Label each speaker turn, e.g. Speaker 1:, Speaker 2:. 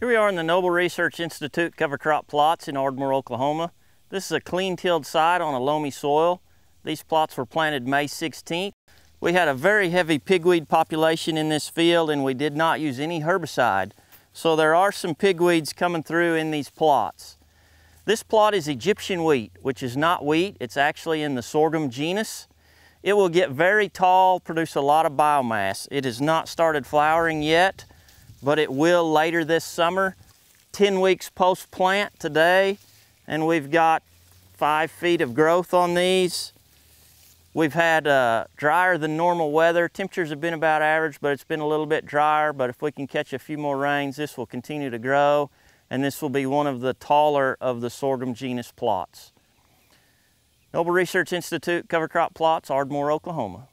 Speaker 1: Here we are in the Noble Research Institute cover crop plots in Ardmore, Oklahoma. This is a clean tilled site on a loamy soil. These plots were planted May 16th. We had a very heavy pigweed population in this field and we did not use any herbicide. So there are some pigweeds coming through in these plots. This plot is Egyptian wheat, which is not wheat. It's actually in the sorghum genus. It will get very tall, produce a lot of biomass. It has not started flowering yet, but it will later this summer. 10 weeks post-plant today, and we've got five feet of growth on these. We've had uh, drier than normal weather. Temperatures have been about average, but it's been a little bit drier. But if we can catch a few more rains, this will continue to grow and this will be one of the taller of the sorghum genus plots. Noble Research Institute cover crop plots, Ardmore, Oklahoma.